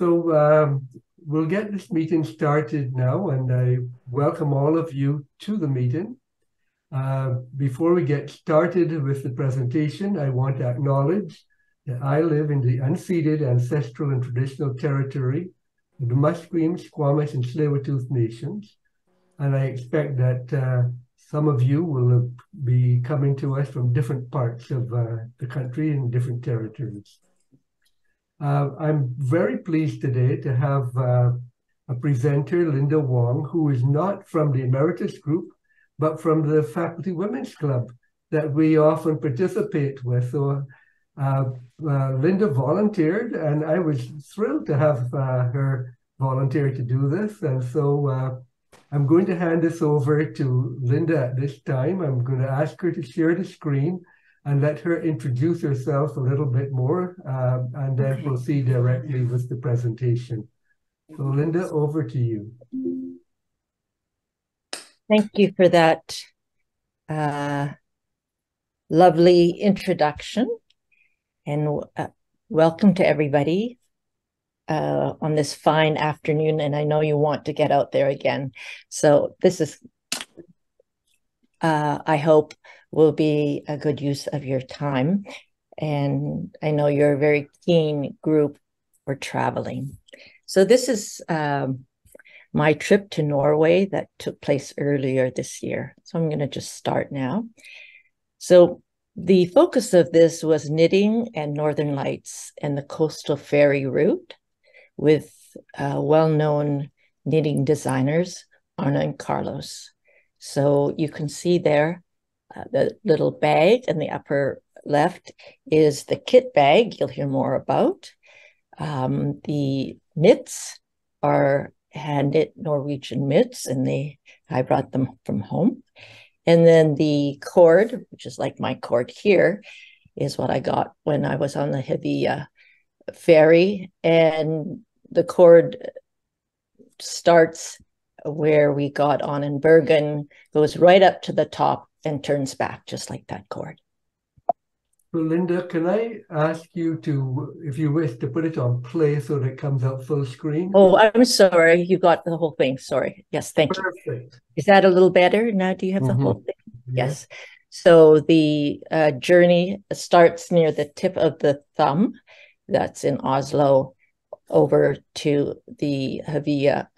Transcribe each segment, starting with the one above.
So um, we'll get this meeting started now, and I welcome all of you to the meeting. Uh, before we get started with the presentation, I want to acknowledge that I live in the unceded ancestral and traditional territory of the Musqueam, Squamish, and Tsleil-Waututh nations. And I expect that uh, some of you will be coming to us from different parts of uh, the country and different territories. Uh, I'm very pleased today to have uh, a presenter, Linda Wong, who is not from the Emeritus Group, but from the Faculty Women's Club that we often participate with. So uh, uh Linda volunteered, and I was thrilled to have uh, her volunteer to do this. And so uh, I'm going to hand this over to Linda at this time. I'm going to ask her to share the screen and let her introduce herself a little bit more, uh, and then okay. proceed directly with the presentation. So Linda, over to you. Thank you for that uh, lovely introduction, and uh, welcome to everybody uh, on this fine afternoon. And I know you want to get out there again. So this is, uh, I hope, will be a good use of your time. And I know you're a very keen group for traveling. So this is um, my trip to Norway that took place earlier this year. So I'm going to just start now. So the focus of this was knitting and Northern Lights and the coastal ferry route with uh, well-known knitting designers, Arne and Carlos. So you can see there uh, the little bag in the upper left is the kit bag you'll hear more about. Um, the mitts are hand knit Norwegian mitts, and they I brought them from home. And then the cord, which is like my cord here, is what I got when I was on the Havila ferry. And the cord starts where we got on in Bergen, goes right up to the top and turns back just like that cord. Linda, can I ask you to, if you wish, to put it on play so that it comes out full screen? Oh, I'm sorry. You got the whole thing. Sorry. Yes, thank Perfect. you. Is that a little better now? Do you have the mm-hmm. whole thing? Yeah. Yes. So the uh, journey starts near the tip of the thumb. That's in Oslo over to the Havila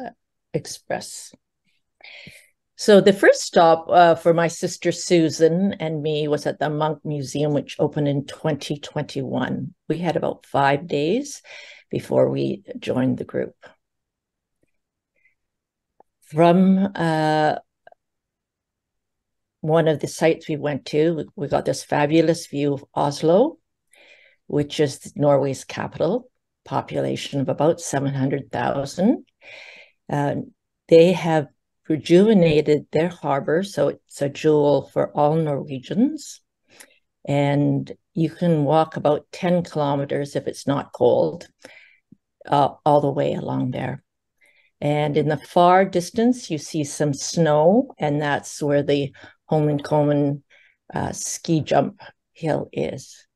Express. So the first stop uh, for my sister Susan and me was at the Munch Museum, which opened in 2021. We had about five days before we joined the group. From uh, one of the sites we went to, we got this fabulous view of Oslo, which is Norway's capital, population of about 700,000. Uh, they have rejuvenated their harbor, so it's a jewel for all Norwegians. And you can walk about 10 kilometers if it's not cold, uh, all the way along there. And in the far distance, you see some snow, and that's where the Holmenkollen uh, ski jump hill is.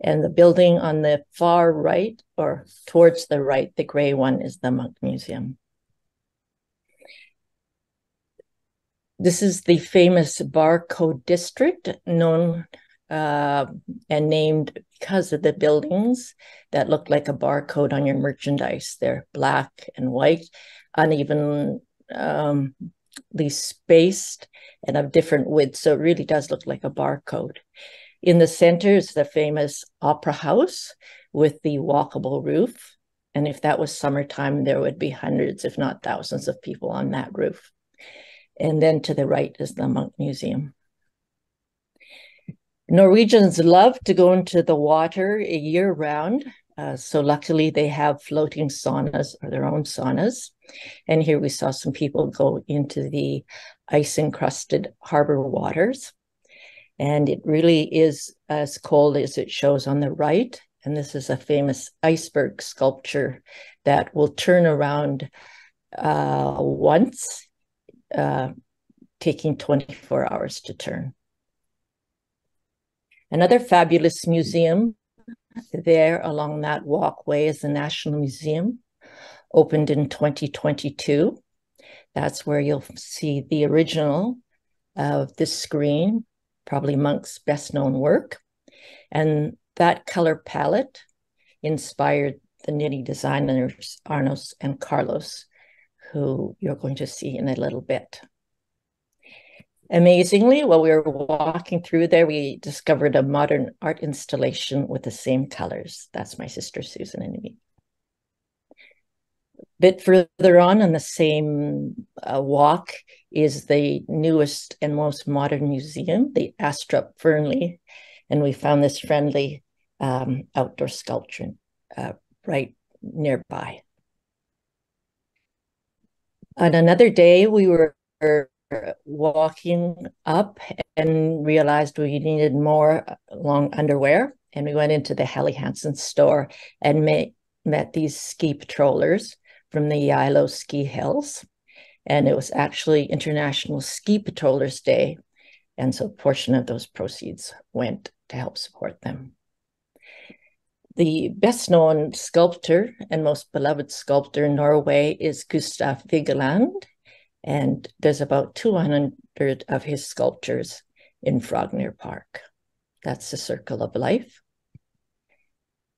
And the building on the far right, or towards the right, the gray one, is the Munch Museum. This is the famous barcode district, known uh, and named because of the buildings that look like a barcode on your merchandise. They're black and white, unevenly um, spaced, and of different widths. So it really does look like a barcode. In the center is the famous Opera House with the walkable roof. And if that was summertime, there would be hundreds, if not thousands, of people on that roof. And then to the right is the Munch Museum. Norwegians love to go into the water year round. Uh, so luckily they have floating saunas or their own saunas. And here we saw some people go into the ice encrusted harbor waters. And it really is as cold as it shows on the right. And this is a famous iceberg sculpture that will turn around uh, once uh, taking 24 hours to turn. Another fabulous museum there along that walkway is the National Museum opened in 2022. That's where you'll see the original of this Scream, probably Munch's best known work. And that color palette inspired the knitting designers Arnos and Carlos, who you're going to see in a little bit. Amazingly, while we were walking through there, we discovered a modern art installation with the same colors. That's my sister Susan and me. A bit further on on the same uh, walk is the newest and most modern museum, the Astrup Fearnley. And we found this friendly um, outdoor sculpture uh, right nearby. On another day, we were walking up and realized we needed more uh, long underwear. And we went into the Helly Hansen store and met, met these ski patrollers from the Geilo ski hills. And it was actually International Ski Patrollers Day. And so a portion of those proceeds went to help support them. The best known sculptor and most beloved sculptor in Norway is Gustav Vigeland, and there's about 200 of his sculptures in Frogner Park. That's the circle of life.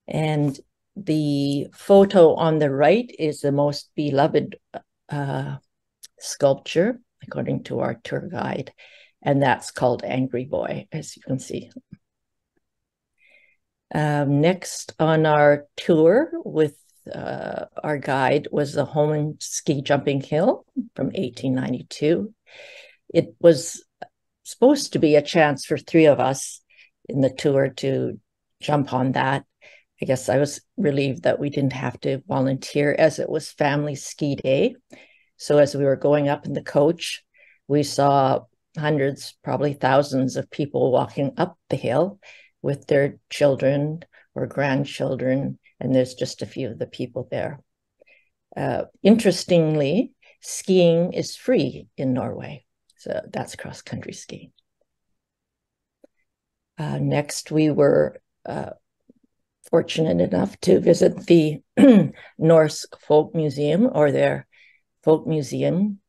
And the photo on the right is the most beloved uh, sculpture, according to our tour guide, and that's called Angry Boy, as you can see. Um, next on our tour with uh, our guide was the Holmen Ski Jumping Hill from 1892. It was supposed to be a chance for three of us in the tour to jump on that. I guess I was relieved that we didn't have to volunteer as it was family ski day. So as we were going up in the coach, we saw hundreds, probably thousands of people walking up the hill with their children or grandchildren, and there's just a few of the people there. Uh, interestingly, skiing is free in Norway, so that's cross country skiing. Uh, next, we were uh, fortunate enough to visit the Norse Folk Museum or their folk museum,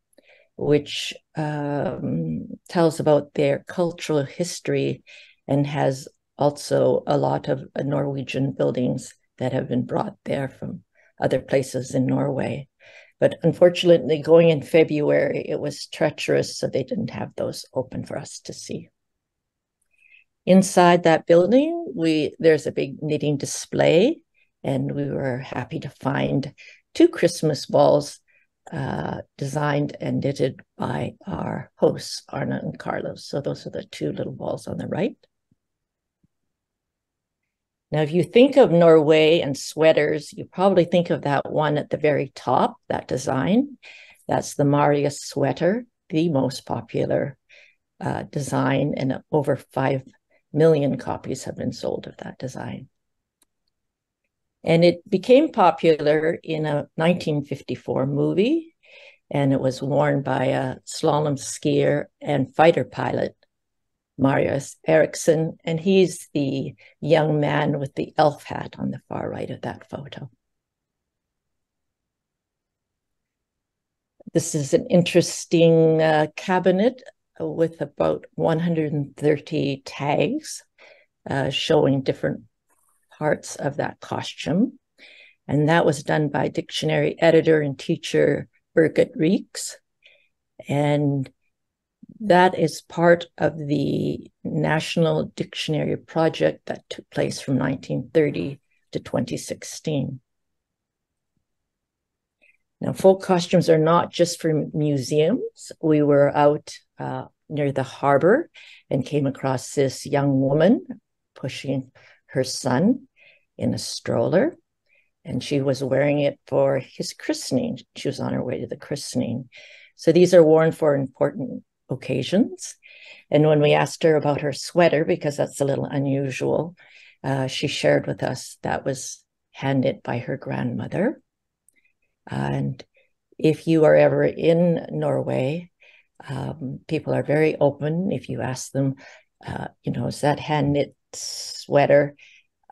which um, tells about their cultural history and has also a lot of Norwegian buildings that have been brought there from other places in Norway. But unfortunately, going in February, it was treacherous, so they didn't have those open for us to see. Inside that building, we there's a big knitting display, and we were happy to find two Christmas balls uh, designed and knitted by our hosts, Arne and Carlos. So those are the two little balls on the right. Now, if you think of Norway and sweaters, you probably think of that one at the very top, that design. That's the Marius sweater, the most popular uh, design, and over 5 million copies have been sold of that design. And it became popular in a 1954 movie, and it was worn by a slalom skier and fighter pilot Marius Eriksen, and he's the young man with the elf hat on the far right of that photo. This is an interesting uh, cabinet with about 130 tags uh, showing different parts of that costume. And that was done by dictionary editor and teacher Birgit Reeks. And that is part of the National Dictionary Project that took place from 1930 to 2016. Now, folk costumes are not just for museums. We were out uh, near the harbor and came across this young woman pushing her son in a stroller, and she was wearing it for his christening. She was on her way to the christening. So these are worn for important occasions. And when we asked her about her sweater, because that's a little unusual, uh, she shared with us that was hand knit by her grandmother. And if you are ever in Norway, um, people are very open. If you ask them, uh, you know, is that hand knit sweater?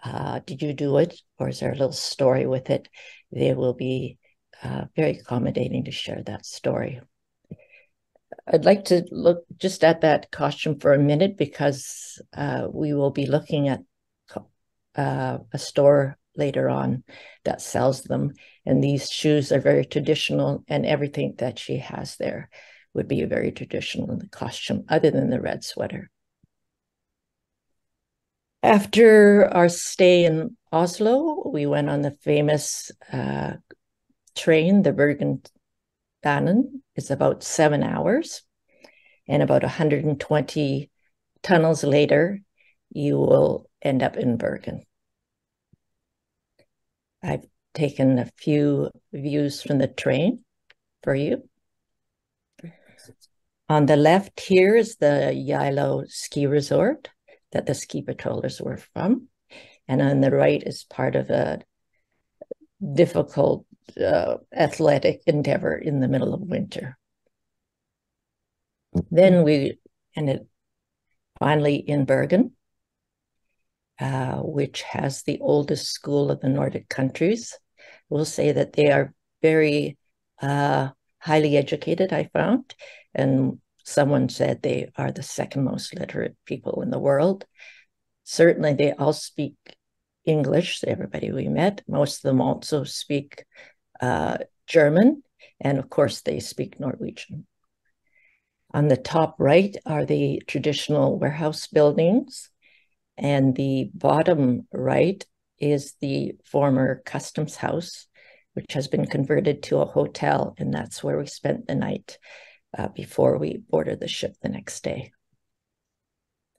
Uh, did you do it? Or is there a little story with it? They will be uh, very accommodating to share that story. I'd like to look just at that costume for a minute because uh, we will be looking at uh, a store later on that sells them. And these shoes are very traditional, and everything that she has there would be a very traditional in the costume, other than the red sweater. After our stay in Oslo, we went on the famous uh, train, the Bergen Banen. It's about seven hours. And about 120 tunnels later, you will end up in Bergen. I've taken a few views from the train for you. On the left here is the Geilo ski resort that the ski patrollers were from. And on the right is part of a difficult uh, athletic endeavor in the middle of winter. Then we ended finally in Bergen, uh, which has the oldest school of the Nordic countries. We'll say that they are very uh, highly educated, I found. And someone said they are the second most literate people in the world. Certainly, they all speak English, everybody we met. Most of them also speak uh, German. And of course, they speak Norwegian. On the top right are the traditional warehouse buildings and the bottom right is the former customs house, which has been converted to a hotel. And that's where we spent the night uh, before we boarded the ship the next day.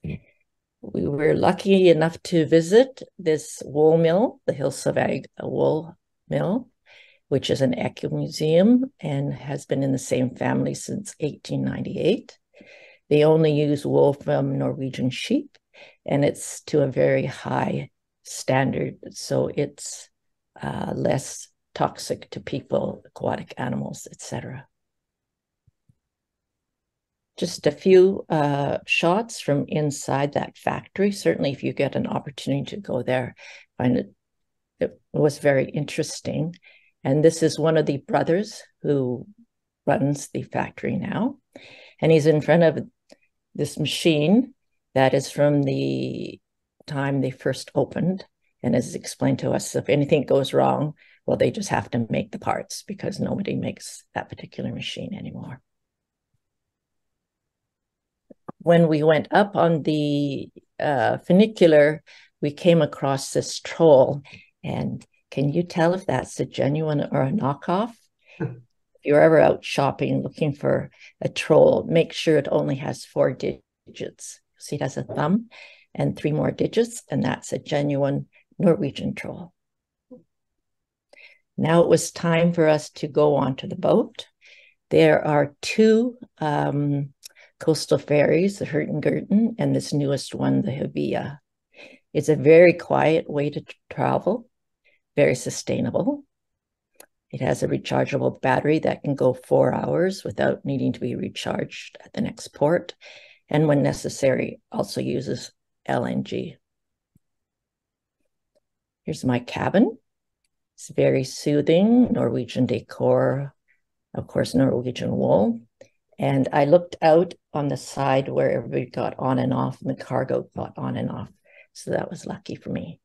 We were lucky enough to visit this wool mill, the Hillesvåg wool mill, which is an eco museum and has been in the same family since 1898. They only use wool from Norwegian sheep and it's to a very high standard. So it's uh, less toxic to people, aquatic animals, etc. Just a few uh, shots from inside that factory. Certainly, if you get an opportunity to go there, find it, it was very interesting. And this is one of the brothers who runs the factory now. And he's in front of this machine that is from the time they first opened and is explained to us if anything goes wrong, well, they just have to make the parts because nobody makes that particular machine anymore. When we went up on the uh, funicular, we came across this troll. And can you tell if that's a genuine or a knockoff? if you're ever out shopping looking for a troll, make sure it only has four digits. See, it has a thumb and three more digits, and that's a genuine Norwegian troll. Now it was time for us to go onto the boat. There are two um, coastal ferries, the Hurtigruten and this newest one, the Havila. It's a very quiet way to travel, very sustainable. It has a rechargeable battery that can go four hours without needing to be recharged at the next port and when necessary, also uses LNG. Here's my cabin. It's very soothing, Norwegian decor, of course, Norwegian wool. And I looked out on the side where everybody got on and off, and the cargo got on and off. So that was lucky for me.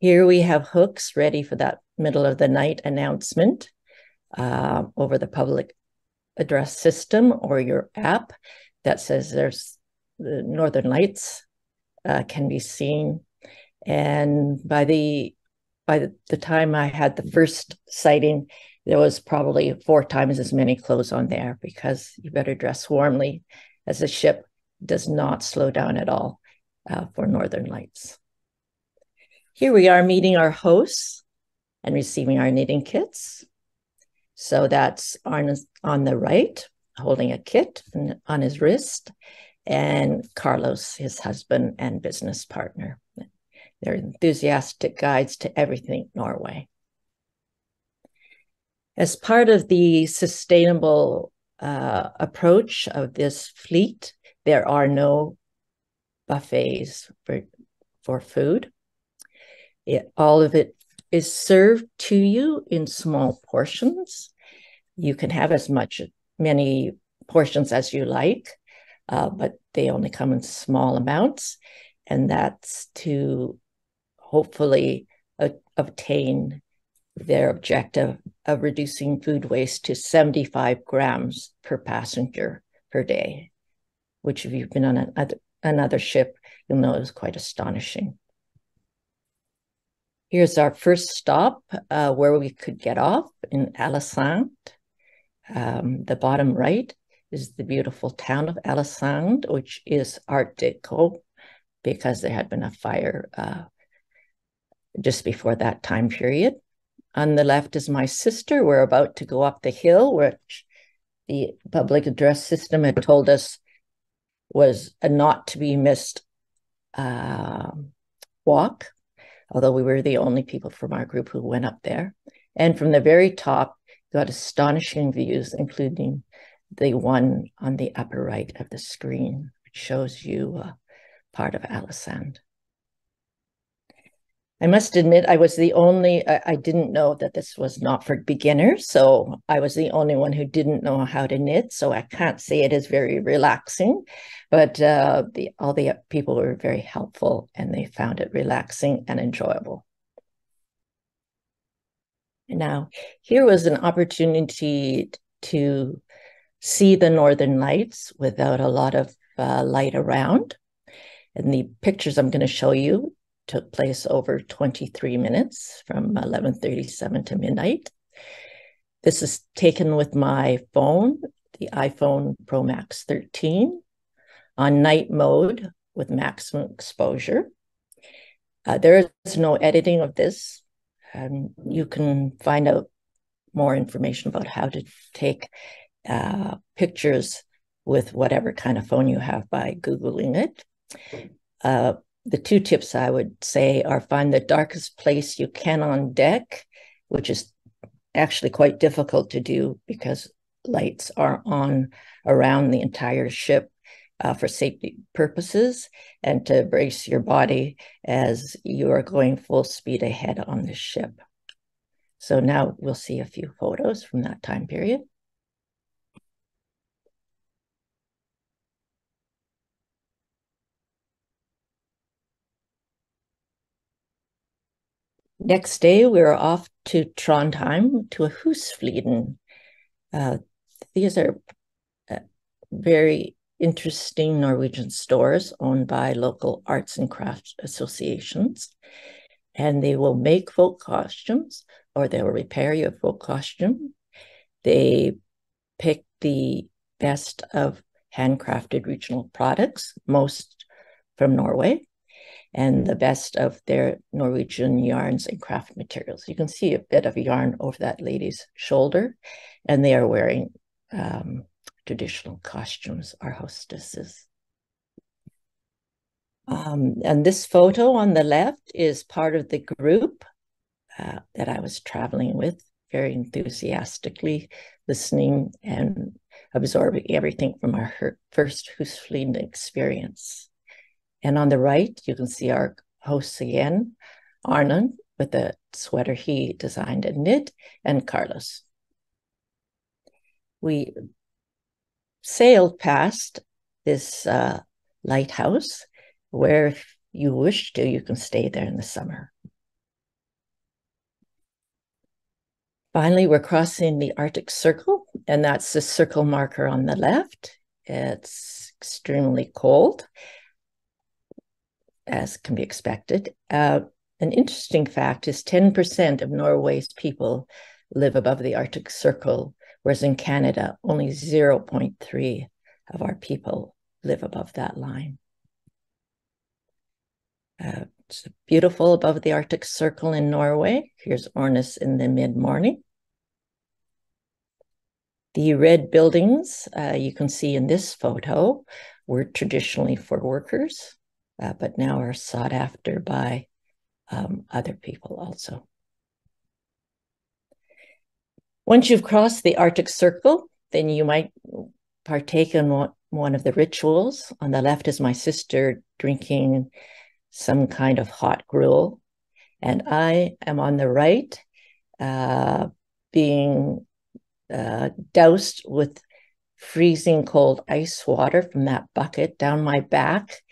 Here we have hooks ready for that middle of the night announcement uh, over the public address system or your app that says there's the northern lights uh, can be seen. And by the by the, time i had the first sighting there was probably four times as many clothes on there because you better dress warmly as the ship does not slow down at all uh, for northern lights here we are meeting our hosts and receiving our knitting kits so that's on, on the right, holding a kit on his wrist, and Carlos, his husband and business partner. They're enthusiastic guides to everything Norway. As part of the sustainable uh, approach of this fleet, there are no buffets for, for food. It, all of it is served to you in small portions. You can have as much many portions as you like, uh, but they only come in small amounts, and that's to hopefully obtain their objective of reducing food waste to 75 grams per passenger per day, which if you've been on another, another ship, you'll know is quite astonishing. Here's our first stop uh, where we could get off in Ålesund. Um, the bottom right is the beautiful town of Ålesund, which is Art Deco because there had been a fire uh, just before that time period. On the left is my sister. We're about to go up the hill, which the public address system had told us was a not to be missed uh, walk, although we were the only people from our group who went up there. And from the very top, got astonishing views, including the one on the upper right of the screen, which shows you uh, part of Ålesund. I must admit, I was the only, I, I, didn't know that this was not for beginners. So I was the only one who didn't know how to knit. So I can't say it is very relaxing, but uh, the, all the people were very helpful and they found it relaxing and enjoyable. Now, here was an opportunity to see the Northern Lights without a lot of uh, light around. And the pictures I'm going to show you took place over 23 minutes from 11:37 to midnight. This is taken with my phone, the iPhone Pro Max 13, on night mode with maximum exposure. Uh, there is no editing of this. Um, you can find out more information about how to take uh, pictures with whatever kind of phone you have by Googling it. Uh, the two tips I would say are find the darkest place you can on deck, which is actually quite difficult to do because lights are on around the entire ship uh, for safety purposes and to brace your body as you are going full speed ahead on the ship. So now we'll see a few photos from that time period. Next day, we were off to Trondheim to a Husfliden. Uh, these are uh, very interesting Norwegian stores owned by local arts and crafts associations. And they will make folk costumes or they will repair your folk costume. They pick the best of handcrafted regional products, most from Norway and the best of their Norwegian yarns and craft materials. You can see a bit of yarn over that lady's shoulder, and they are wearing um, traditional costumes, our hostesses. Um, and this photo on the left is part of the group uh, that I was traveling with, very enthusiastically listening and absorbing everything from our first Husfliden experience. And on the right, you can see our hosts again, Arnon with the sweater he designed and knit, and Carlos. We sailed past this uh, lighthouse where if you wish to, you can stay there in the summer. Finally, we're crossing the Arctic Circle, and that's the circle marker on the left. It's extremely cold, as can be expected. Uh, an interesting fact is 10% of Norway's people live above the Arctic Circle, whereas in Canada, only 0.3 of our people live above that line. Uh, it's beautiful above the Arctic Circle in Norway. Here's Ørnes in the mid morning. The red buildings uh, you can see in this photo were traditionally for workers uh, but now are sought after by um, other people also. Once you've crossed the Arctic Circle, then you might partake in one of the rituals. On the left is my sister drinking some kind of hot gruel. And I am on the right, uh, being uh, doused with freezing cold ice water from that bucket down my back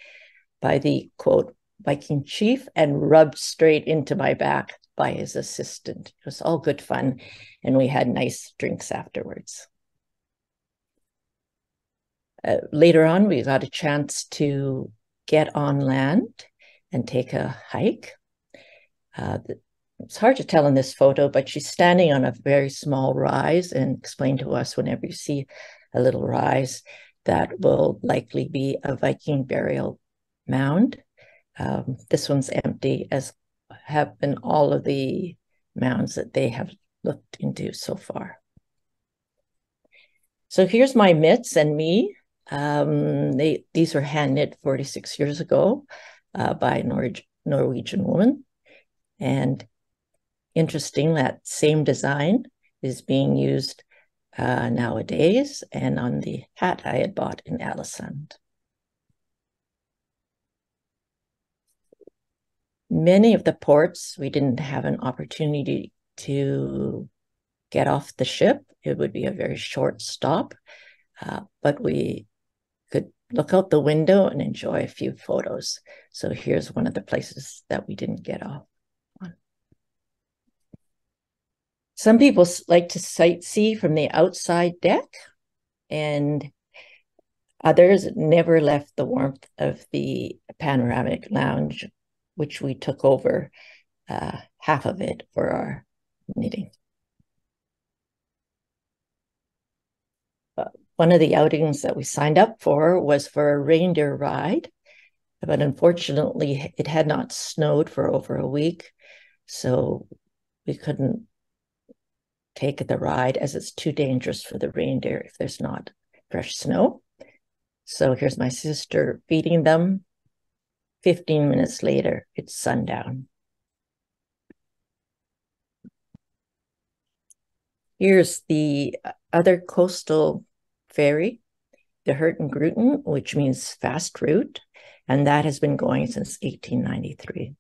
by the quote Viking chief and rubbed straight into my back by his assistant. It was all good fun, and we had nice drinks afterwards. Uh, later on, we got a chance to get on land and take a hike. Uh, it's hard to tell in this photo, but she's standing on a very small rise and explain to us whenever you see a little rise that will likely be a Viking burial mound. Um, this one's empty, as have been all of the mounds that they have looked into so far. So here's my mitts and me. Um, they these were hand knit 46 years ago uh, by a Nor- Norwegian woman, and interesting that same design is being used uh, nowadays and on the hat I had bought in Ålesund. Many of the ports, we didn't have an opportunity to get off the ship. It would be a very short stop, uh, but we could look out the window and enjoy a few photos. So here's one of the places that we didn't get off. Some people like to sightsee from the outside deck, and others never left the warmth of the panoramic lounge which we took over uh, half of it for our meeting. one of the outings that we signed up for was for a reindeer ride, but unfortunately, it had not snowed for over a week, so we couldn't take the ride as it's too dangerous for the reindeer if there's not fresh snow. So here's my sister feeding them 15 minutes later, it's sundown. Here's the other coastal ferry, the Hurtigruten, which means fast route, and that has been going since 1893.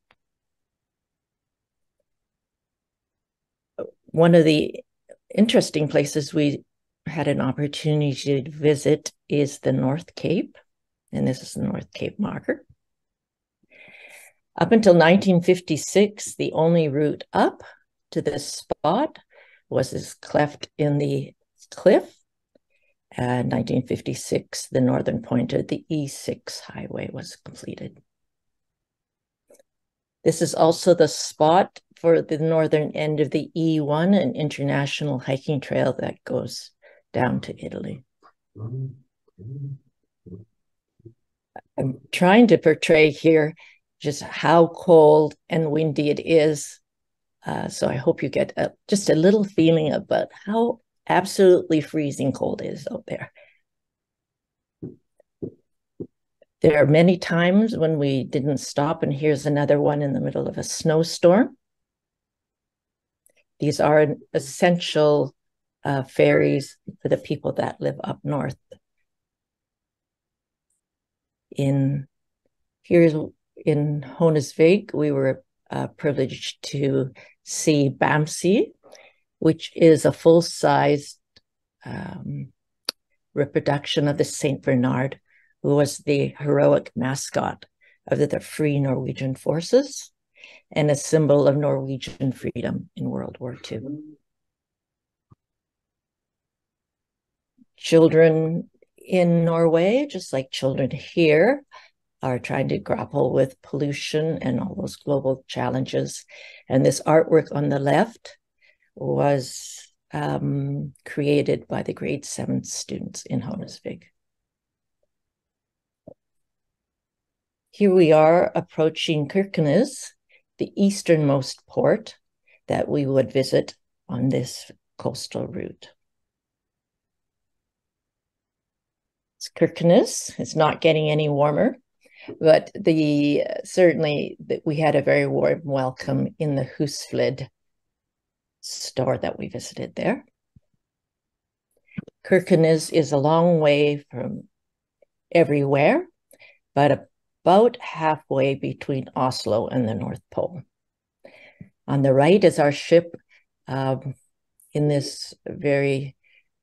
One of the interesting places we had an opportunity to visit is the North Cape, and this is the North Cape marker. Up until 1956, the only route up to this spot was this cleft in the cliff. And 1956, the northern point of the E6 highway was completed. This is also the spot for the northern end of the E1, an international hiking trail that goes down to Italy. I'm trying to portray here just how cold and windy it is. Uh, so I hope you get a, just a little feeling about how absolutely freezing cold it is out there. There are many times when we didn't stop, and here's another one in the middle of a snowstorm. These are essential uh, ferries for the people that live up north. In here's in Honningsvåg, we were uh, privileged to see Bamse, which is a full sized um, reproduction of the Saint Bernard, who was the heroic mascot of the Free Norwegian Forces and a symbol of Norwegian freedom in World War II. Children in Norway, just like children here, are trying to grapple with pollution and all those global challenges. And this artwork on the left was um, created by the grade seven students in Honningsvåg. Here we are approaching Kirkenes, the easternmost port that we would visit on this coastal route. It's Kirkenes. It's not getting any warmer but the certainly that we had a very warm welcome in the Husflid store that we visited there. Kirkenes is a long way from everywhere, but about halfway between Oslo and the North Pole. On the right is our ship um, in this very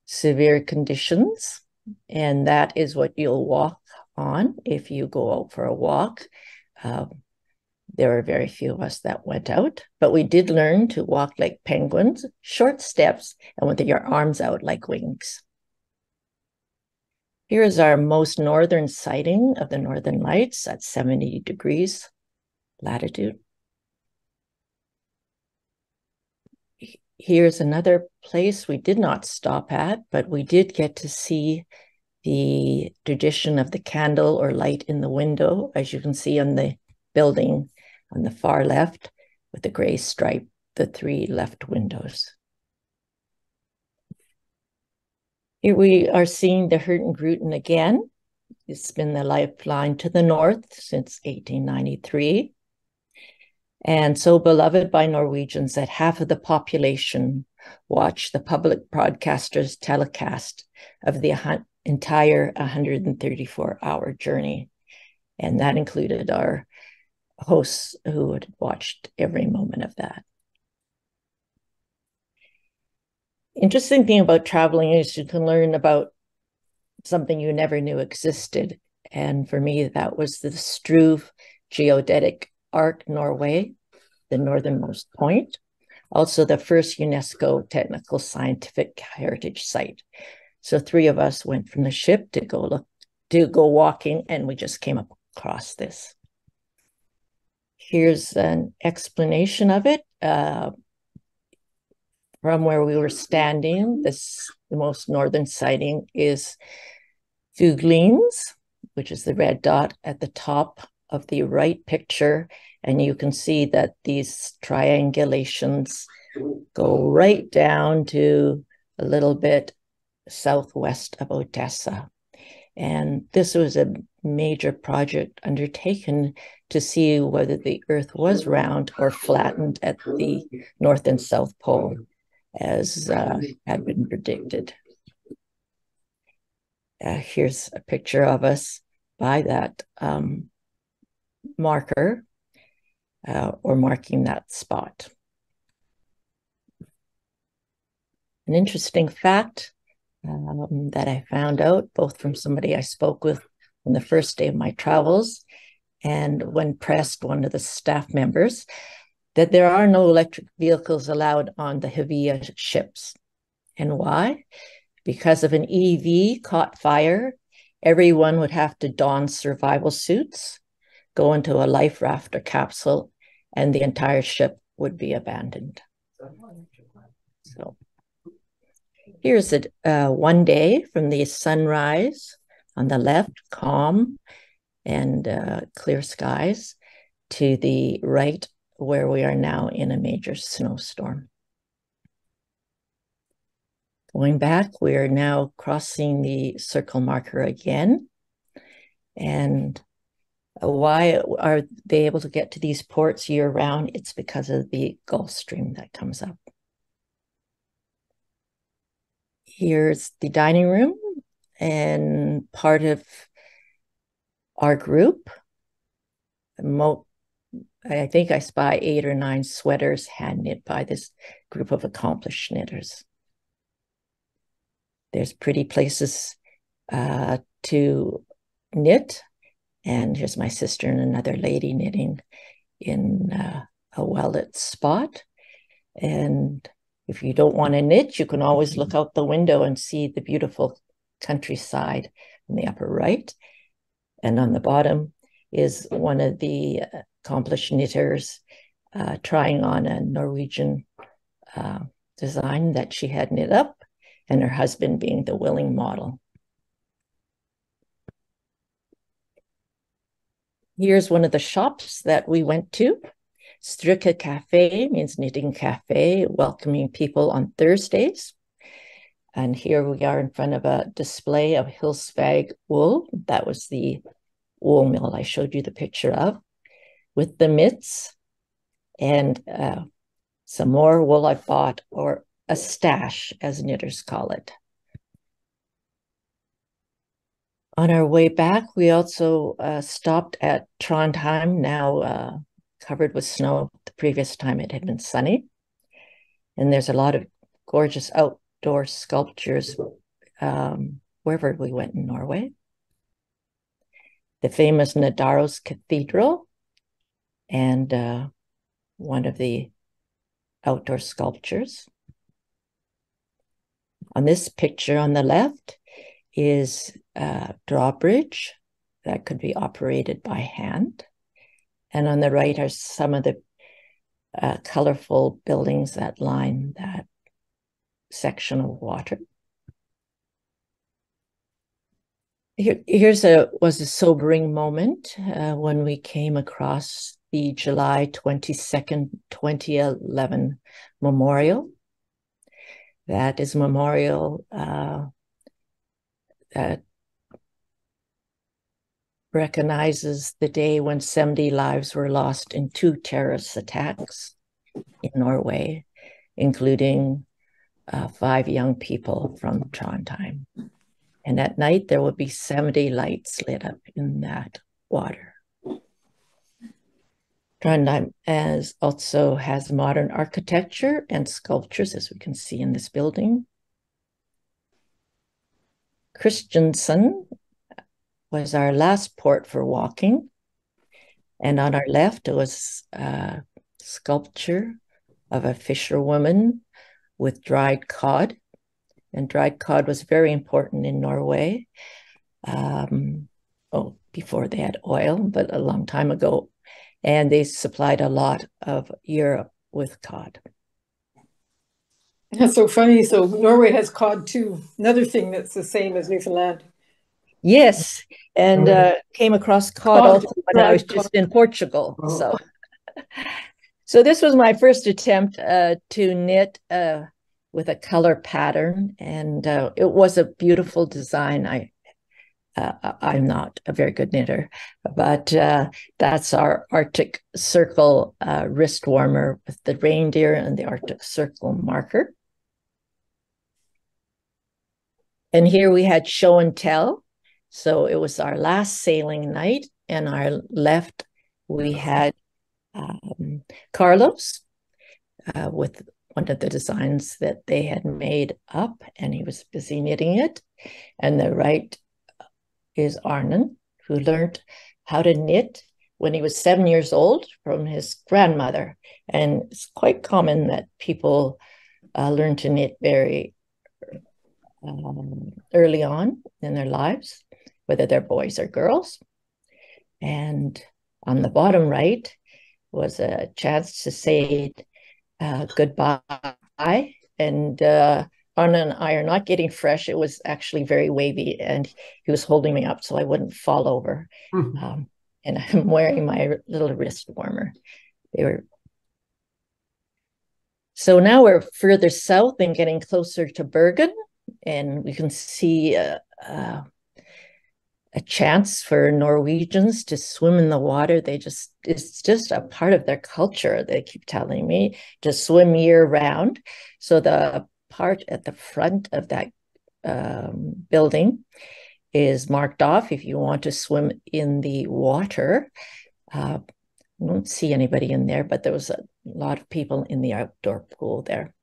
severe conditions. And that is what you'll walk on if you go out for a walk. Um, there were very few of us that went out, but we did learn to walk like penguins, short steps, and with your arms out like wings. Here is our most northern sighting of the Northern Lights at 70 degrees latitude. Here's another place we did not stop at, but we did get to see the tradition of the candle or light in the window, as you can see on the building on the far left with the gray stripe, the three left windows. Here we are seeing the Hurtigruten again. It's been the lifeline to the north since 1893 and so beloved by Norwegians that half of the population watch the public broadcaster's telecast of the entire 134 hour journey. And that included our hosts who had watched every moment of that. Interesting thing about traveling is you can learn about something you never knew existed. And for me, that was the Struve geodetic Arc Norway, the northernmost point, also the first UNESCO technical scientific heritage site. So three of us went from the ship to go look to go walking, and we just came across this. Here's an explanation of it. Uh, from where we were standing, this the most northern sighting is Fuglenes, which is the red dot at the top of the right picture, and you can see that these triangulations go right down to a little bit southwest of Odessa. And this was a major project undertaken to see whether the Earth was round or flattened at the North and South Pole, as uh, had been predicted. Uh, here's a picture of us by that um, marker uh, or marking that spot. An interesting fact um, that I found out both from somebody I spoke with on the first day of my travels and when pressed one of the staff members that there are no electric vehicles allowed on the Havila ships. And why? Because if an EV caught fire, everyone would have to don survival suits go into a life raft or capsule, and the entire ship would be abandoned. Here's it uh, one day from the sunrise on the left, calm and uh, clear skies, to the right, where we are now in a major snowstorm. Going back, we are now crossing the circle marker again. And why are they able to get to these ports year round? It's because of the Gulf Stream that comes up. Here's the dining room and part of our group. I think I spy eight or nine sweaters hand knit by this group of accomplished knitters. There's pretty places uh, to knit and here's my sister and another lady knitting in uh, a well lit spot. And if you don't want to knit, you can always look out the window and see the beautiful countryside in the upper right. And on the bottom is one of the accomplished knitters uh, trying on a Norwegian uh, design that she had knit up, and her husband being the willing model. Here's one of the shops that we went to. Strikke Cafe means knitting cafe, welcoming people on Thursdays. And here we are in front of a display of Hillesvåg wool. That was the wool mill I showed you the picture of, with the mitts and uh, some more wool I bought, or a stash, as knitters call it. On our way back, we also uh, stopped at Trondheim, now uh, covered with snow. The previous time it had been sunny. And there's a lot of gorgeous outdoor sculptures um, wherever we went in Norway. The famous Nidaros Cathedral and uh, one of the outdoor sculptures. On this picture on the left is a drawbridge that could be operated by hand. And on the right are some of the uh, colorful buildings that line that section of water. Here, here's a was a sobering moment uh, when we came across the July 22nd, 2011 memorial. That is a memorial uh, that recognizes the day when 70 lives were lost in two terrorist attacks in Norway, including uh, five young people from Trondheim. And at night, there would be 70 lights lit up in that water. Trondheim as also has modern architecture and sculptures, as we can see in this building. Kristiansund was our last port for walking. And on our left was a sculpture of a fisherwoman with dried cod. And dried cod was very important in Norway. Um, oh, before they had oil, but a long time ago. And they supplied a lot of Europe with cod. That's so funny. So Norway has cod too. Another thing that's the same as Newfoundland. Yes, and uh, came across cod also when I was just in Portugal. Oh. So, so this was my first attempt uh, to knit uh, with a color pattern, and uh, it was a beautiful design. I uh, I'm not a very good knitter, but uh, that's our Arctic Circle wrist warmer with the reindeer and the Arctic Circle marker. And here we had show and tell. So it was our last sailing night, and our left we had um, Carlos uh, with one of the designs that they had made up, and he was busy knitting it. And the right is Arne, who learned how to knit when he was seven years old from his grandmother. And it's quite common that people uh, learn to knit very um, early on in their lives whether they're boys or girls. And on the bottom right was a chance to say uh, goodbye. And uh, and I are not getting fresh. It was actually very wavy, and he was holding me up so I wouldn't fall over. Mm-hmm. Um, and I'm wearing my little wrist warmer. They were. So now we're further south and getting closer to Bergen, and we can see uh, uh a chance for Norwegians to swim in the water. They just, it's just a part of their culture, they keep telling me, to swim year round. So the part at the front of that um, building is marked off if you want to swim in the water. Uh, I don't see anybody in there, but there was a lot of people in the outdoor pool there.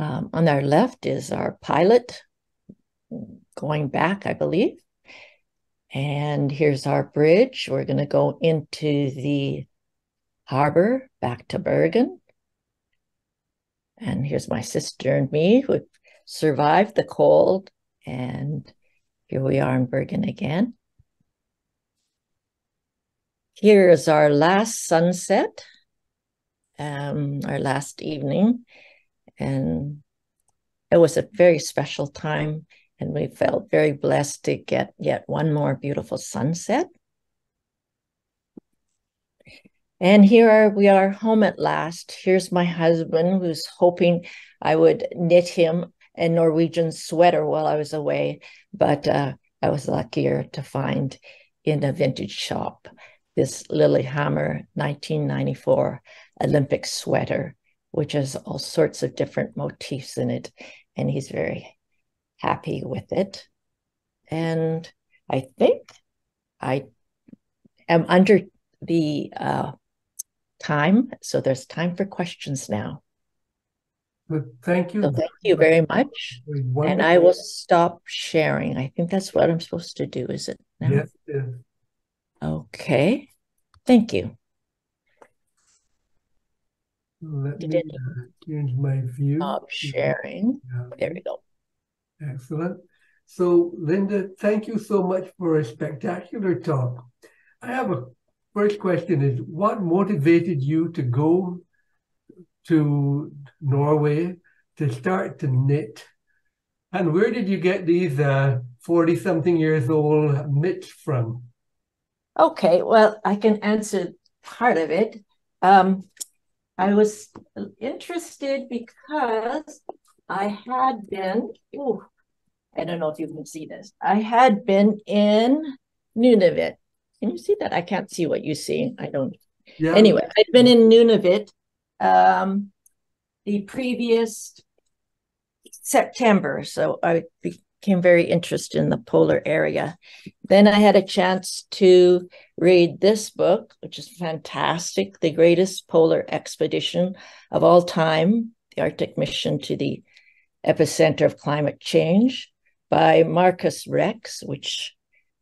Um, on our left is our pilot going back, I believe. And here's our bridge. We're going to go into the harbor back to Bergen. And here's my sister and me who survived the cold. And here we are in Bergen again. Here is our last sunset, um, our last evening. And it was a very special time. And we felt very blessed to get yet one more beautiful sunset. And here are, we are home at last. Here's my husband who's hoping I would knit him a Norwegian sweater while I was away. But uh, I was luckier to find in a vintage shop this Lillehammer 1994 Olympic sweater which has all sorts of different motifs in it. And he's very happy with it. And I think I am under the uh, time, so there's time for questions now. But thank you. So thank you very much. And I will stop sharing. I think that's what I'm supposed to do, is it? Now? Yes, yes. Okay. Thank you. Let me uh, change my view. Stop sharing. Yeah. There we go. Excellent. So, Linda, thank you so much for a spectacular talk. I have a first question is what motivated you to go to Norway to start to knit? And where did you get these 40 something years old mitts from? Okay, well, I can answer part of it. Um, I was interested because I had been, ooh, I don't know if you can see this. I had been in Nunavut. Can you see that? I can't see what you see. I don't. Yeah. Anyway, I'd been in Nunavut um, the previous September, so I became very interested in the polar area. Then I had a chance to read this book, which is fantastic The Greatest Polar Expedition of All Time The Arctic Mission to the Epicenter of Climate Change by Markus Rex, which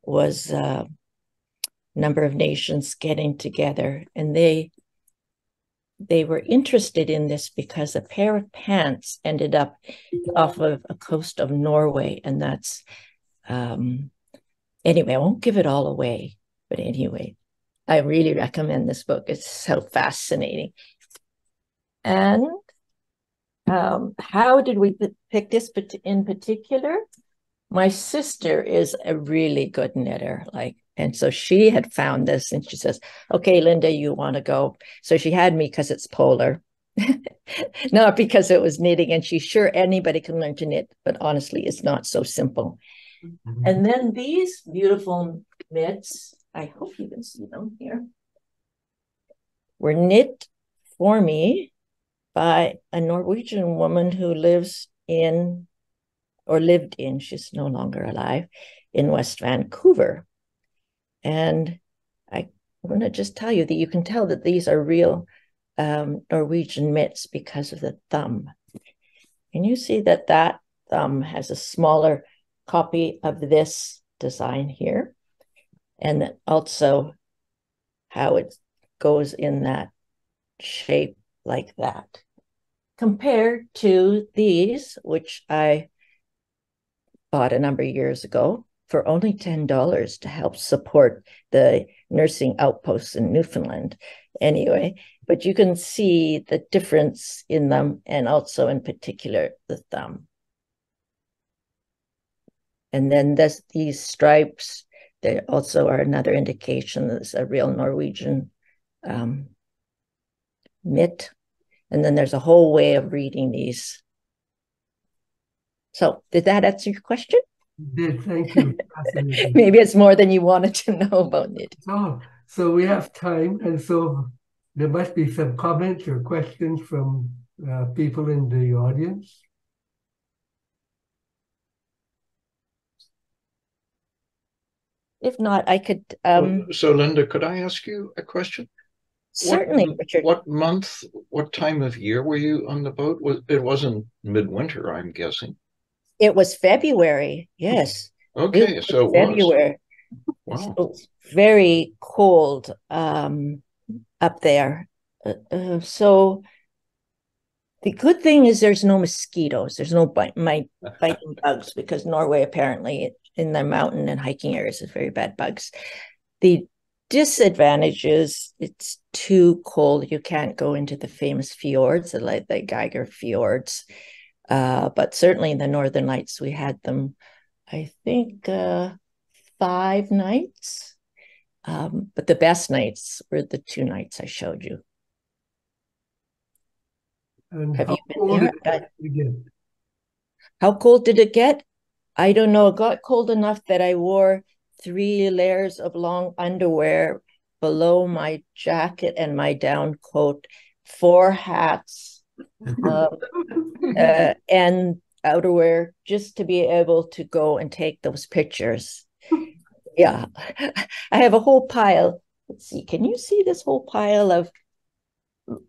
was a number of nations getting together. And they they were interested in this because a pair of pants ended up off of a coast of Norway, and that's um, anyway. I won't give it all away, but anyway, I really recommend this book. It's so fascinating. And um, how did we pick this in particular? My sister is a really good knitter, like and so she had found this and she says, Okay, Linda, you want to go? So she had me because it's polar, not because it was knitting. And she's sure anybody can learn to knit, but honestly, it's not so simple. Mm-hmm. And then these beautiful mitts, I hope you can see them here, were knit for me by a Norwegian woman who lives in, or lived in, she's no longer alive, in West Vancouver. And I want to just tell you that you can tell that these are real um, Norwegian mitts because of the thumb. And you see that that thumb has a smaller copy of this design here? And also how it goes in that shape like that. Compared to these, which I bought a number of years ago, for only $10 to help support the nursing outposts in Newfoundland. Anyway, but you can see the difference in them and also in particular the thumb. And then this, these stripes, they also are another indication that it's a real Norwegian um, mitt. And then there's a whole way of reading these. So did that answer your question? Did. Thank you. Maybe it's more than you wanted to know about it. Oh, so we have time, and so there must be some comments or questions from uh, people in the audience. If not, I could. Um, so, Linda, could I ask you a question? Certainly, what, Richard. What month, what time of year were you on the boat? Was it wasn't midwinter? I'm guessing. It was February. Yes. Okay, so February. Wow. So very cold um, up there. Uh, uh, so the good thing is there's no mosquitoes. There's no bite, bite, biting bugs because Norway apparently in their mountain and hiking areas is very bad bugs. The disadvantage is it's too cold. You can't go into the famous fjords, like the Geiranger fjords. Uh, but certainly in the Northern Lights, we had them, I think, uh, five nights. Um, but the best nights were the two nights I showed you. And Have how you been cold there? did it get? How cold did it get? I don't know. It got cold enough that I wore three layers of long underwear below my jacket and my down coat, four hats, uh, uh, and outerwear just to be able to go and take those pictures. Yeah, I have a whole pile. Let's see, can you see this whole pile of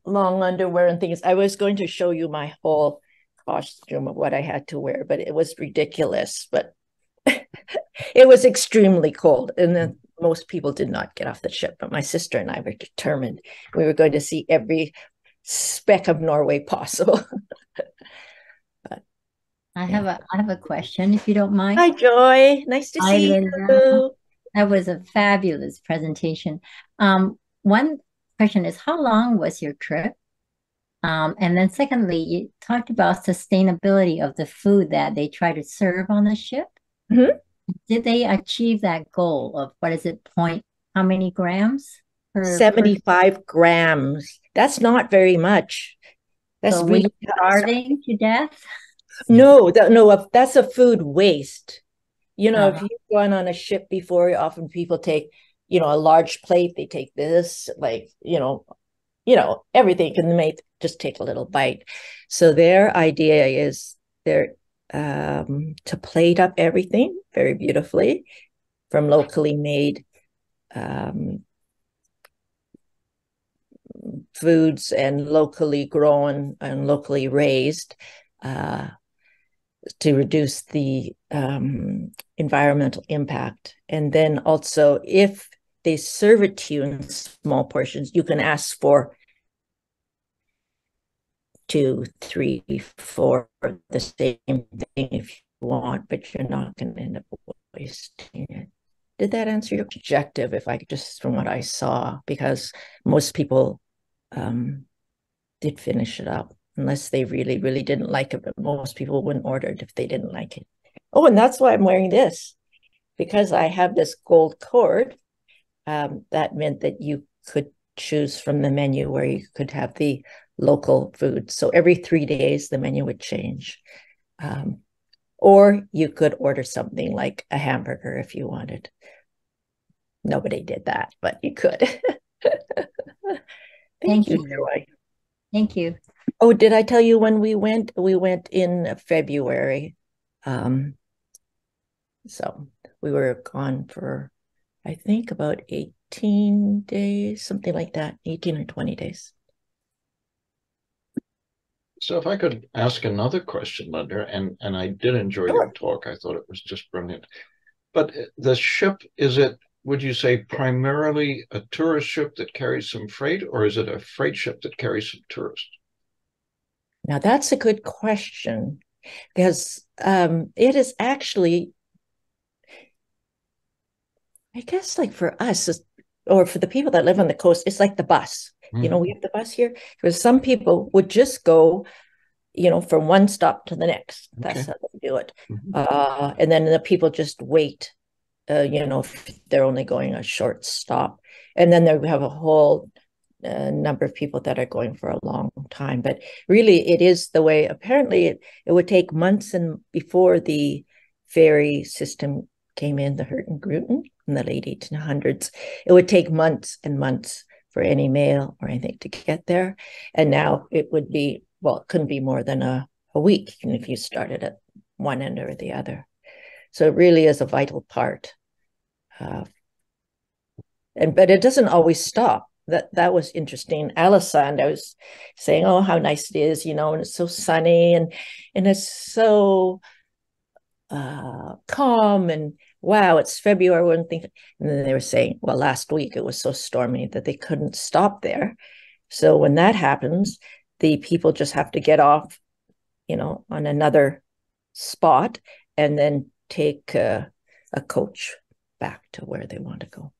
long underwear and things? I was going to show you my whole costume of what I had to wear, but it was ridiculous. But it was extremely cold, and then most people did not get off the ship. But my sister and I were determined we were going to see every speck of Norway possible. but, I have a I have a question, if you don't mind. Hi, Joy. Nice to Hi, see Linda. you. That was a fabulous presentation. Um, one question is, how long was your trip? Um, and then secondly, you talked about sustainability of the food that they try to serve on the ship. Mhm. Did they achieve that goal of what is it, point, how many grams per? per- 75 grams. That's not very much. That's So really starving to death? no, that, no, uh, that's a food waste. You know, if Uh-huh. you've gone on a ship before, often people take, you know, a large plate, they take this, like, you know, you know, everything, and they just take a little bite. So their idea is they're um, to plate up everything very beautifully from locally made um, foods and locally grown and locally raised uh, to reduce the um, environmental impact. And then also, if they serve it to you in small portions, you can ask for two, three, four, the same thing if you want, but you're not going to end up wasting it. Did that answer your objective? If I could just from what I saw, because most people um, did finish it up unless they really, really didn't like it. But most people wouldn't order it if they didn't like it. Oh, and that's why I'm wearing this because I have this gold cord. Um, that meant that you could choose from the menu where you could have the local food. So every three days, the menu would change. Um, or you could order something like a hamburger if you wanted. Nobody did that, but you could. Thank, Thank you, you. Thank you. Oh, did I tell you when we went? We went in February. Um, so we were gone for, I think, about 18 days, something like that, 18 or 20 days. So if I could ask another question, Linda, and, and I did enjoy your talk. I thought it was just brilliant. But uh, the ship, is it, would you say primarily a tourist ship that carries some freight, or is it a freight ship that carries some tourists? Now, that's a good question because um, it is actually, I guess, like for us, or for the people that live on the coast, it's like the bus. You know, we have the bus here because some people would just go, you know, from one stop to the next. That's Okay. how they do it. Mhm. Uh, and then the people just wait, uh, you know, they're only going a short stop. And then there we have a whole uh, number of people that are going for a long time. But really, it is the way, apparently, it, it would take months and before the ferry system came in, the Hurtigruten in the late 1800s, it would take months and months for any mail or anything to get there. And now it would be, well, it couldn't be more than a, a week if you started at one end or the other. So it really is a vital part. And but it doesn't always stop. That that was interesting. Ålesund, I was saying, oh, how nice it is, you know, and it's so sunny and and it's so uh calm and wow, it's February. Wouldn't think. And then they were saying, well, last week it was so stormy that they couldn't stop there. So when that happens, the people just have to get off, you know, on another spot and then take uh, a coach back to where they want to go.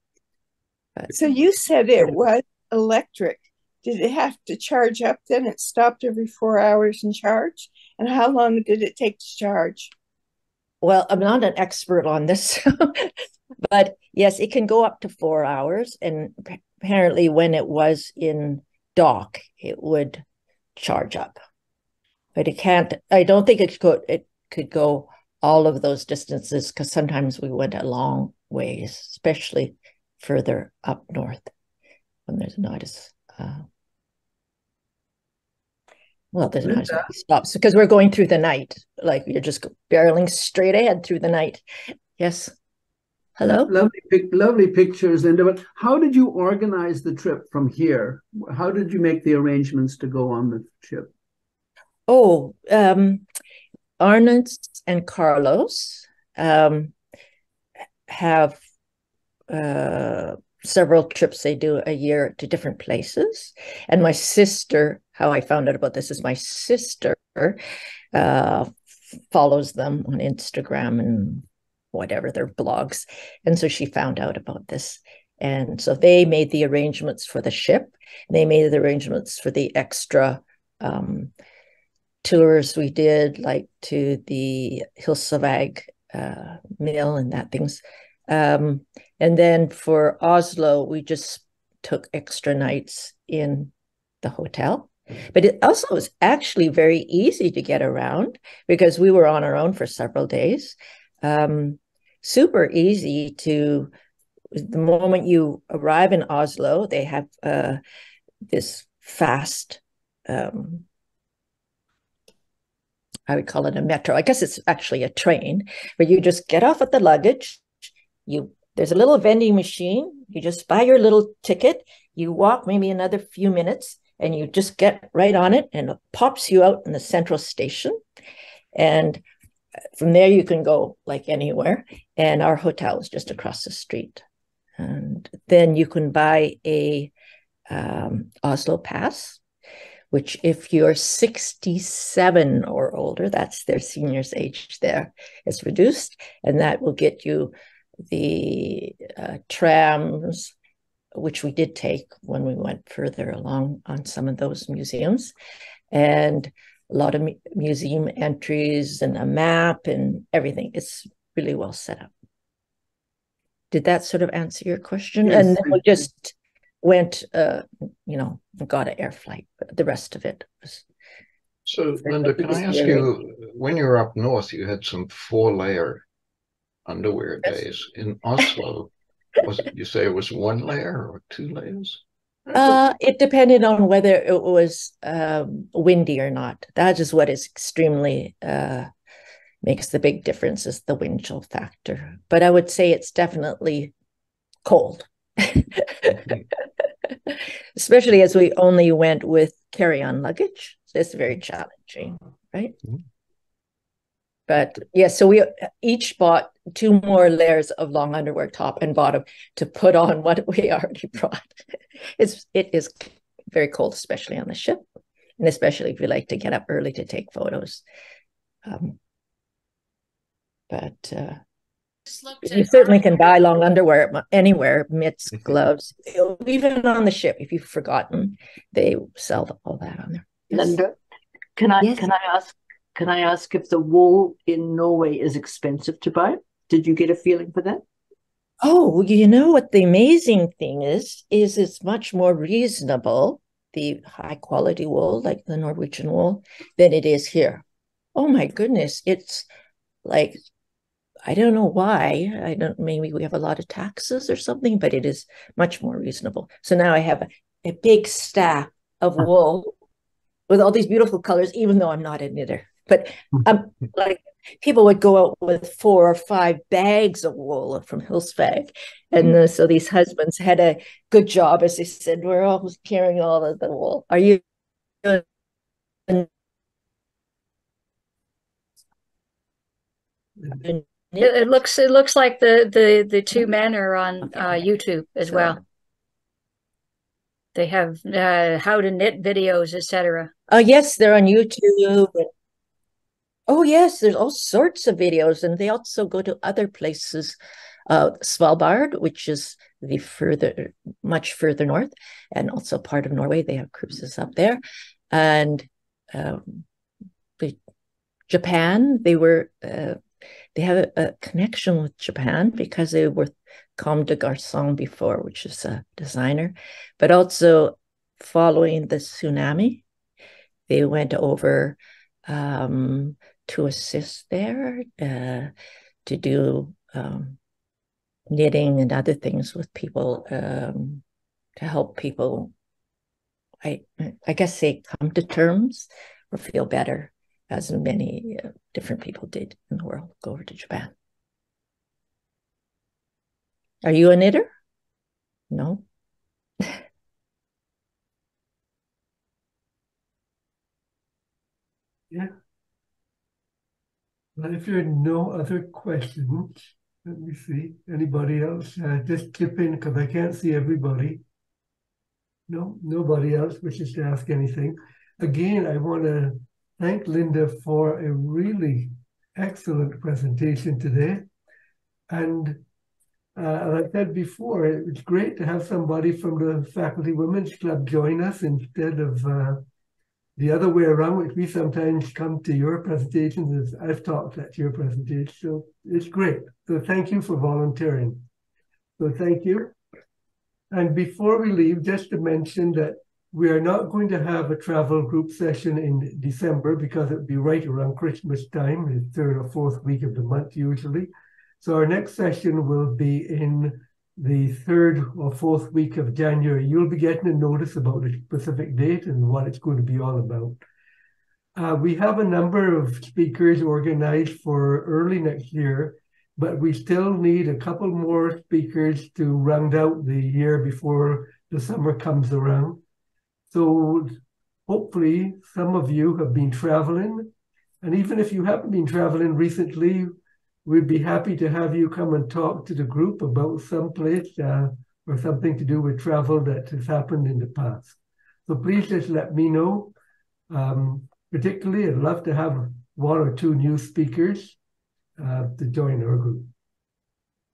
But So you said it was electric. Did it have to charge up then? It stopped every four hours and charge? And how long did it take to charge? Well, I'm not an expert on this, but yes, it can go up to four hours. And apparently, when it was in dock, it would charge up. But it can't. I don't think it could. It could go all of those distances because sometimes we went a long ways, especially further up north when there's not as uh, well, there's not as many stops because we're going through the night. Like you're just barreling straight ahead through the night. Yes. Hello? Lovely, lovely pictures. Linda. but how did you organize the trip from here? How did you make the arrangements to go on the ship? Oh, um, Arne and Carlos um, have uh, several trips they do a year to different places. And my sister, how I found out about this is my sister uh, follows them on Instagram and whatever their blogs. And so she found out about this. And so they made the arrangements for the ship. They made the arrangements for the extra um, tours we did, like to the Hillesvåg uh, mill and that things. Um, and then for Oslo, we just took extra nights in the hotel. But it also was actually very easy to get around because we were on our own for several days. Um, super easy to, the moment you arrive in Oslo, they have uh, this fast um, I would call it a metro. I guess it's actually a train, where you just get off at the luggage. You there's a little vending machine. You just buy your little ticket. You walk maybe another few minutes, and you just get right on it, and it pops you out in the central station. And from there, you can go like anywhere. And our hotel is just across the street. And then you can buy a um, Oslo pass which if you're 67 or older, that's their senior's age there, is reduced. And that will get you the uh, trams, which we did take when we went further along on some of those museums, and a lot of museum entries and a map and everything. It's really well set up. Did that sort of answer your question? Yes, and then we just went, uh, you know, got an air flight. But the rest of it was. So, Linda, can I ask you, when you were up north, you had some four layer underwear days. In Oslo, was it, you say it was one layer or two layers? Uh, it depended on whether it was um, windy or not. That is what is extremely uh, makes the big difference is the wind chill factor. But I would say it's definitely cold. Especially as we only went with carry on luggage. So it's very challenging, right? Mm-hmm. But yes, yeah, so we each bought two more layers of long underwear, top and bottom, to put on what we already brought. It's it is very cold, especially on the ship, and especially if you like to get up early to take photos. Um, but uh, you certainly can buy long underwear anywhere, mitts, mm-hmm. gloves, even on the ship. If you've forgotten, they sell all that on there. Yes. Linda, can I yes. can I ask can I ask if the wool in Norway is expensive to buy? Did you get a feeling for that? Oh, you know what the amazing thing is is it's much more reasonable the high quality wool like the Norwegian wool than it is here. Oh my goodness, it's like I don't know why. I don't maybe we have a lot of taxes or something, but it is much more reasonable. So now I have a, a big stack of wool with all these beautiful colors, even though I'm not a knitter. But um, like people would go out with four or five bags of wool from Hillesvåg. And uh, so these husbands had a good job, as they said, we're always carrying all of the wool. Are you it, it, looks it looks like the the the two men are on uh, YouTube as well. They have uh, how to knit videos, etc. Oh uh, yes, they're on YouTube. Oh yes, there's all sorts of videos, and they also go to other places. Uh, Svalbard, which is the further, much further north, and also part of Norway. They have cruises up there, and um, Japan. They were uh, they have a, a connection with Japan because they were Comme des Garçons before, which is a designer, but also following the tsunami, they went over um, to assist there uh, to do um, knitting and other things with people um, to help people. I I guess they come to terms or feel better as many uh, different people did in the world, go over to Japan. Are you a knitter? No. Yeah. Well, if there are no other questions, let me see. Anybody else? Uh, just chip in because I can't see everybody. No, nobody else wishes to ask anything. Again, I want to thank Linda for a really excellent presentation today. And uh, like I said before, it's great to have somebody from the Faculty Women's Club join us instead of uh, the other way around, which we sometimes come to your presentations as I've talked at your presentation. So it's great. So thank you for volunteering. So thank you. And before we leave, just to mention that we are not going to have a travel group session in December because it would be right around Christmas time, the third or fourth week of the month usually. So our next session will be in the third or fourth week of January. You'll be getting a notice about the specific date and what it's going to be all about. Uh, we have a number of speakers organized for early next year, but we still need a couple more speakers to round out the year before the summer comes around. So hopefully some of you have been traveling. And even if you haven't been traveling recently, we'd be happy to have you come and talk to the group about some place uh, or something to do with travel that has happened in the past. So please just let me know. Um, particularly, I'd love to have one or two new speakers uh, to join our group.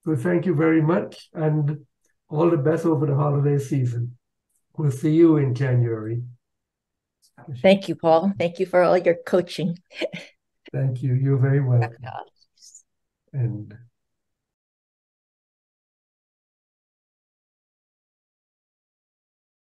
So thank you very much and all the best over the holiday season. We'll see you in January. Thank you, Paul. Thank you for all your coaching. Thank you. You're very welcome. And